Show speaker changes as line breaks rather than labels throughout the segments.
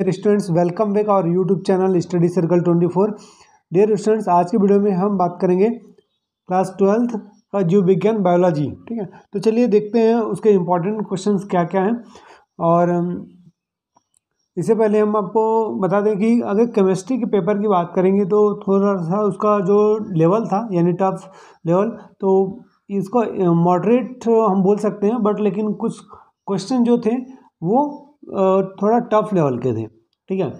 Students welcome back और YouTube channel study circle 24 dear students आज की वीडियो में हम बात करेंगे क्लास ट्वेल्थ का जीव विज्ञान बायोलॉजी ठीक है? तो चलिए देखते हैं उसके इंपॉर्टेंट क्वेश्चंस क्या क्या हैं। और इससे पहले हम आपको बता दें कि अगर केमिस्ट्री के पेपर की बात करेंगे तो थोड़ा सा उसका जो लेवल था, यानी टफ लेवल तो इसको मॉडरेट हम बोल सकते हैं बट लेकिन कुछ क्वेश्चन जो थे, वो थोड़ा टफ लेवल के थे, ठीक है?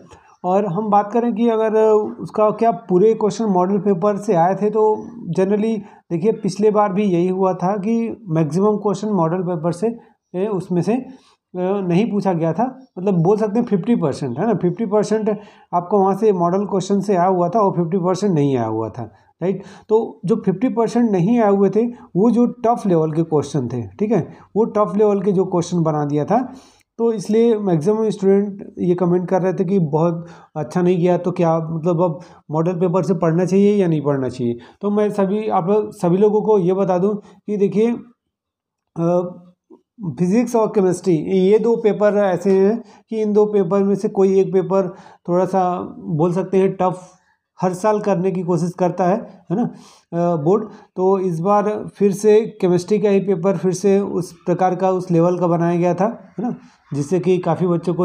और हम बात करें कि अगर उसका क्या पूरे क्वेश्चन मॉडल पेपर से आए थे तो जनरली देखिए, पिछले बार भी यही हुआ था कि मैक्सिमम क्वेश्चन मॉडल पेपर से उसमें से नहीं पूछा गया था। मतलब बोल सकते हैं फिफ्टी परसेंट है ना? फिफ्टी परसेंट आपको वहाँ से मॉडल क्वेश्चन से आया हुआ था और फिफ्टी परसेंट नहीं आया हुआ था राइट तो जो फिफ्टी परसेंट नहीं आए हुए थे, वो जो टफ लेवल के क्वेश्चन थे, ठीक है? वो टफ लेवल के जो क्वेश्चन बना दिया था तो इसलिए मैक्सिमम स्टूडेंट ये कमेंट कर रहे थे कि बहुत अच्छा नहीं गया तो क्या मतलब अब मॉडल पेपर से पढ़ना चाहिए या नहीं पढ़ना चाहिए? तो मैं सभी, आप लोग, सभी लोगों को ये बता दूँ कि देखिए फिज़िक्स और केमिस्ट्री ये दो पेपर ऐसे हैं कि इन दो पेपर में से कोई एक पेपर थोड़ा सा बोल सकते हैं टफ़ हर साल करने की कोशिश करता है है ना? बोर्ड तो इस बार फिर से केमिस्ट्री का ही पेपर फिर से उस प्रकार का, उस लेवल का बनाया गया था, है ना? जिससे कि काफ़ी बच्चों को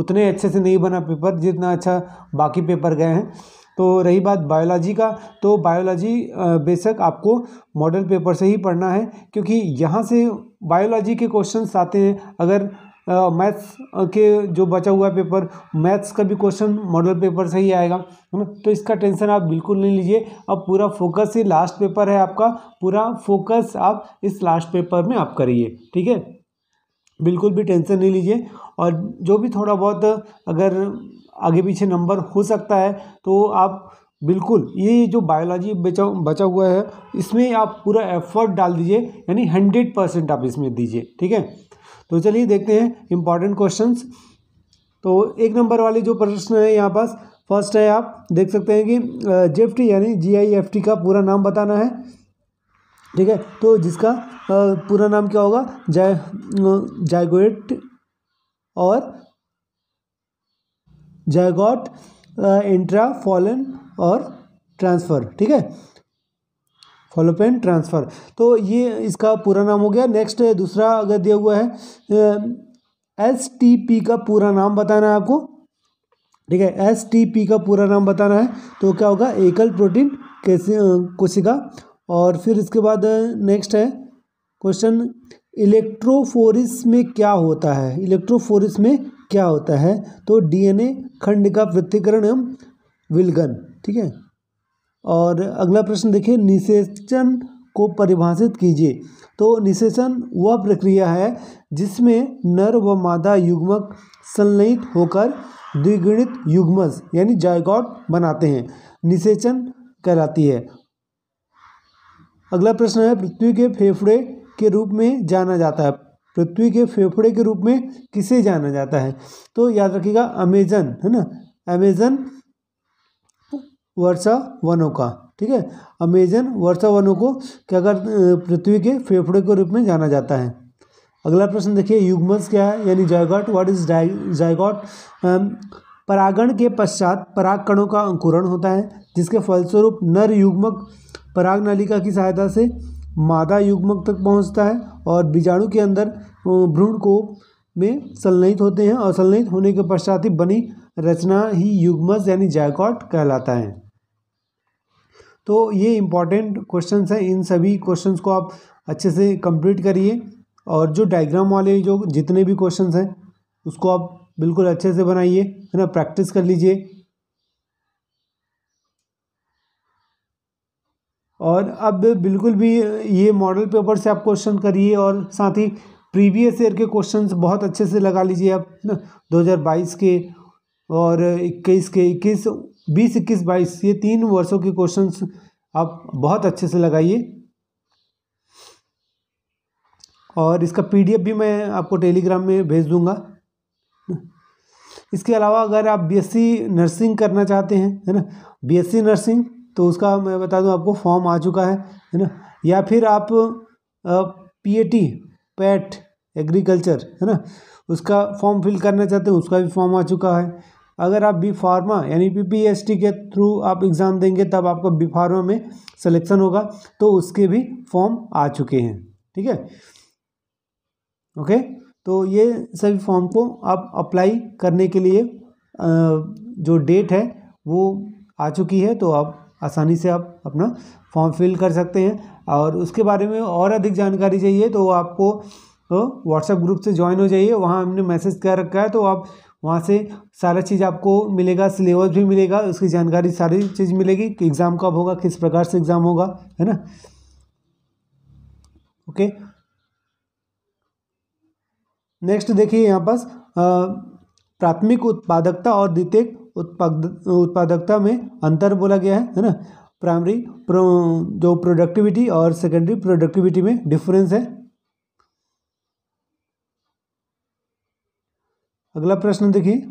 उतने अच्छे से नहीं बना पेपर, जितना अच्छा बाकी पेपर गए हैं। तो रही बात बायोलॉजी का तो बायोलॉजी बेशक आपको मॉडल पेपर से ही पढ़ना है, क्योंकि यहाँ से बायोलॉजी के क्वेश्चंस आते हैं। अगर मैथ्स के जो बचा हुआ पेपर, मैथ्स का भी क्वेश्चन मॉडल पेपर से ही आएगा, है ना? तो इसका टेंशन आप बिल्कुल नहीं लीजिए। अब पूरा फोकस ही लास्ट पेपर है आपका, पूरा फोकस आप इस लास्ट पेपर में आप करिए, ठीक है? बिल्कुल भी टेंशन नहीं लीजिए। और जो भी थोड़ा बहुत अगर आगे पीछे नंबर हो सकता है तो आप बिल्कुल ये जो बायोलॉजी बचा बचा हुआ है, इसमें आप पूरा एफर्ट डाल दीजिए, यानी हंड्रेड परसेंट आप इसमें दीजिए, ठीक है? तो चलिए देखते हैं इंपॉर्टेंट क्वेश्चंस। तो एक नंबर वाले जो प्रश्न है यहाँ पास, फ़र्स्ट है आप देख सकते हैं कि जेफ्टी यानी जी आई एफ़ टी का पूरा नाम बताना है। ठीक है? तो जिसका पूरा नाम क्या होगा? जय जायगोट और जायगॉट इंट्रा, फॉलन और ट्रांसफ़र, ठीक है? Fallopian transfer. तो ये इसका पूरा नाम हो गया। नेक्स्ट, दूसरा अगर दिया हुआ है एस टी पी का पूरा नाम बताना है आपको। ठीक है? एस टी पी का पूरा नाम बताना है। तो क्या होगा? एकल प्रोटीन कैसे कोशिका और फिर इसके बाद नेक्स्ट है क्वेश्चन इलेक्ट्रोफोरिस में क्या होता है? इलेक्ट्रोफोरिस में क्या होता है? तो डीएनए खंड का पृथ्वीकरण एवं विलगन, ठीक है? और अगला प्रश्न देखिए, निषेचन को परिभाषित कीजिए। तो निषेचन वह प्रक्रिया है जिसमें नर व मादा युग्मक संलयित होकर द्विगुणित युग्मज, यानी जायगॉट, बनाते हैं। निषेचन कहलाती है। अगला प्रश्न है, पृथ्वी के फेफड़े के रूप में जाना जाता है। पृथ्वी के फेफड़े के रूप में किसे जाना जाता है? तो याद रखिएगा, अमेजन, है ना? अमेजन वर्षा वनों का, ठीक है? अमेजन वर्षा वनों को क्या कर पृथ्वी के फेफड़े के रूप में जाना जाता है। अगला प्रश्न देखिए, युग्मस क्या है? यानी जायगॉट व्हाट इज़ जायगॉट? परागण के पश्चात पराग कणों का अंकुरण होता है, जिसके फलस्वरूप नर युग्मक पराग नलिका की सहायता से मादा युग्मक तक पहुँचता है और बीजाणु के अंदर भ्रूण को में संलयित होते हैं। और संलयित होने के पश्चात ही बनी रचना ही युग्मज यानी जैकॉट कहलाता है। तो ये इंपॉर्टेंट क्वेश्चंस हैं। इन सभी क्वेश्चंस को आप अच्छे से कंप्लीट करिए और जो डायग्राम वाले जो जितने भी क्वेश्चंस हैं, उसको आप बिल्कुल अच्छे से बनाइए, है ना? प्रैक्टिस कर लीजिए। और अब बिल्कुल भी ये मॉडल पेपर से आप क्वेश्चन करिए और साथ ही प्रीवियस ईयर के क्वेश्चंस बहुत अच्छे से लगा लीजिए आप, ना 2022 के और 21 के 21 बीस, इक्कीस, बाईस, ये तीन वर्षों के क्वेश्चंस आप बहुत अच्छे से लगाइए। और इसका पीडीएफ भी मैं आपको टेलीग्राम में भेज दूँगा। इसके अलावा अगर आप बीएससी नर्सिंग करना चाहते हैं, है ना? बीएससी नर्सिंग तो उसका मैं बता दूँ, आपको फॉर्म आ चुका है है ना? या फिर आप पीएटी पैट एग्रीकल्चर है ना? उसका फॉर्म फिल करना चाहते हैं, उसका भी फॉर्म आ चुका है। अगर आप बी फार्मा यानी पी पी एस टी के थ्रू आप एग्ज़ाम देंगे, तब आपका बी फार्मा में सिलेक्शन होगा तो उसके भी फॉर्म आ चुके हैं, ठीक है? ओके तो ये सभी फॉर्म को आप अप्लाई करने के लिए जो डेट है, वो आ चुकी है तो आप आसानी से आप अपना फॉर्म फिल कर सकते हैं। और उसके बारे में और अधिक जानकारी चाहिए तो आपको व्हाट्सएप ग्रुप से ज्वाइन हो जाइए। वहाँ हमने मैसेज कर रखा है तो आप वहाँ से सारा चीज़ आपको मिलेगा सिलेबस भी मिलेगा, उसकी जानकारी सारी चीज़ मिलेगी कि एग्ज़ाम कब होगा, किस प्रकार से एग्ज़ाम होगा, है ना? ओके नेक्स्ट देखिए यहाँ पास प्राथमिक उत्पादकता और द्वितीय उत्पाद उत्पादकता में अंतर बोला गया है है ना? प्राइमरी प्रो, जो प्रोडक्टिविटी और सेकेंडरी प्रोडक्टिविटी में डिफरेंस है। अगला प्रश्न देखिए।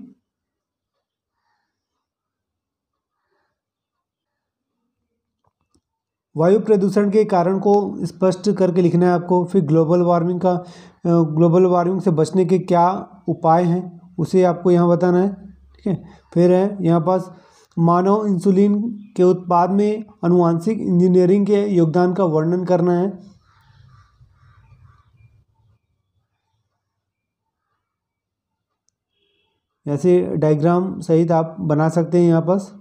वायु प्रदूषण के कारण को स्पष्ट करके लिखना है आपको फिर ग्लोबल वार्मिंग का ग्लोबल वार्मिंग से बचने के क्या उपाय हैं उसे आपको यहाँ बताना है ठीक है? फिर है, यहाँ पास मानव इंसुलिन के उत्पाद में अनुवांशिक इंजीनियरिंग के योगदान का वर्णन करना है। ऐसे डायग्राम सहित आप बना सकते हैं यहाँ पास।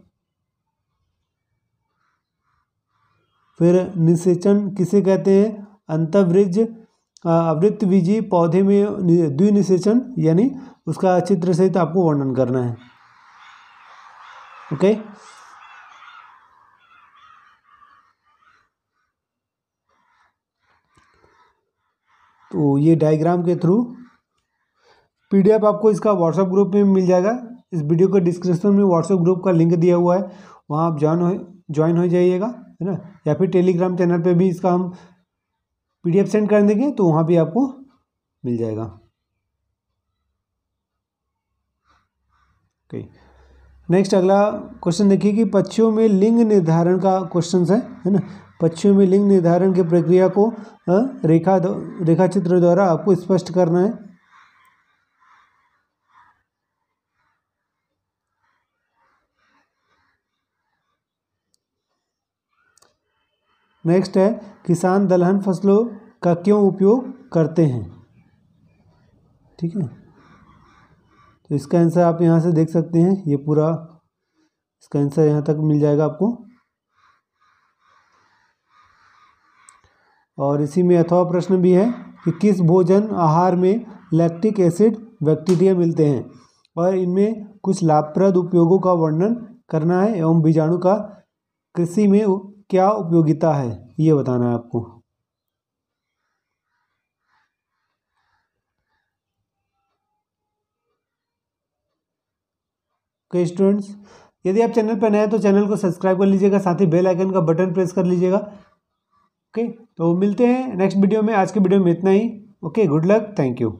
फिर निषेचन किसे कहते हैं? अंतवृज अवृत्तविजी पौधे में द्विनिषेचन, यानी उसका चित्र सहित आपको वर्णन करना है। ओके? तो ये डायग्राम के थ्रू पीडीएफ आपको इसका व्हाट्सएप ग्रुप में मिल जाएगा। इस वीडियो के डिस्क्रिप्शन में व्हाट्सएप ग्रुप का लिंक दिया हुआ है। वहाँ आप ज्वाइन हो ज्वाइन हो जाइएगा, है ना? या फिर टेलीग्राम चैनल पे भी इसका हम पीडीएफ सेंड कर देंगे तो वहाँ भी आपको मिल जाएगा। ओके नेक्स्ट अगला क्वेश्चन देखिए कि पक्षियों में लिंग निर्धारण का क्वेश्चन है है ना? पक्षियों में लिंग निर्धारण की प्रक्रिया को रेखा रेखा चित्र द्वारा आपको स्पष्ट करना है। नेक्स्ट है, किसान दलहन फ़सलों का क्यों उपयोग करते हैं? ठीक है? तो इसका आंसर आप यहाँ से देख सकते हैं, ये पूरा इसका आंसर यहाँ तक मिल जाएगा आपको। और इसी में अथवा प्रश्न भी है कि किस भोजन आहार में लैक्टिक एसिड बैक्टीरिया मिलते हैं? और इनमें कुछ लाभप्रद उपयोगों का वर्णन करना है एवं बीजाणु का कृषि में क्या उपयोगिता है, ये बताना है आपको। ओके स्टूडेंट्स यदि आप चैनल पर नए हैं तो चैनल को सब्सक्राइब कर लीजिएगा, साथ ही बेल आइकन का बटन प्रेस कर लीजिएगा। ओके तो मिलते हैं नेक्स्ट वीडियो में। आज के वीडियो में इतना ही। Okay good luck thank you